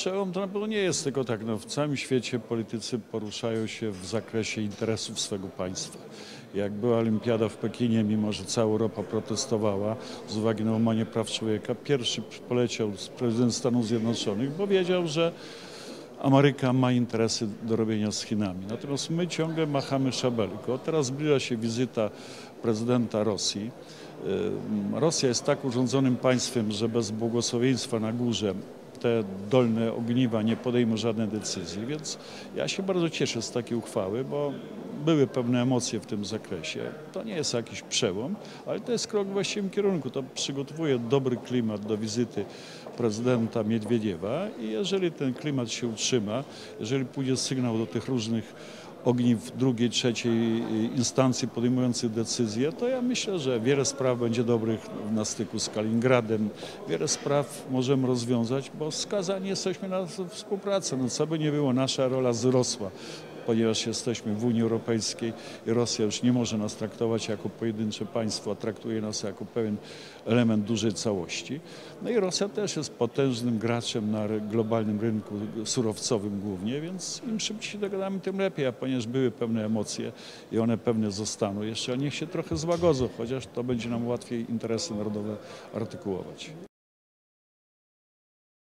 przełom to na pewno nie jest, tylko tak, no, w całym świecie politycy poruszają się w zakresie interesów swego państwa. Jak była olimpiada w Pekinie, mimo że cała Europa protestowała z uwagi na łamanie praw człowieka, pierwszy poleciał prezydent Stanów Zjednoczonych, bo wiedział, że Ameryka ma interesy do robienia z Chinami. Natomiast my ciągle machamy szabelką. Teraz zbliża się wizyta prezydenta Rosji. Rosja jest tak urządzonym państwem, że bez błogosławieństwa na górze te dolne ogniwa nie podejmą żadnej decyzji, więc ja się bardzo cieszę z takiej uchwały, bo były pewne emocje w tym zakresie. To nie jest jakiś przełom, ale to jest krok w właściwym kierunku. To przygotowuje dobry klimat do wizyty prezydenta Miedwiediewa i jeżeli ten klimat się utrzyma, jeżeli pójdzie sygnał do tych różnych ogniw drugiej, trzeciej instancji podejmujących decyzje, to ja myślę, że wiele spraw będzie dobrych na styku z Kaliningradem. Wiele spraw możemy rozwiązać, bo skazani jesteśmy na współpracę. No co by nie było, nasza rola wzrosła ponieważ jesteśmy w Unii Europejskiej i Rosja już nie może nas traktować jako pojedyncze państwo, a traktuje nas jako pewien element dużej całości. No i Rosja też jest potężnym graczem na globalnym rynku surowcowym głównie, więc im szybciej się dogadamy, tym lepiej, a ponieważ były pewne emocje i one pewne zostaną jeszcze, ale niech się trochę złagodzą, chociaż to będzie nam łatwiej interesy narodowe artykułować.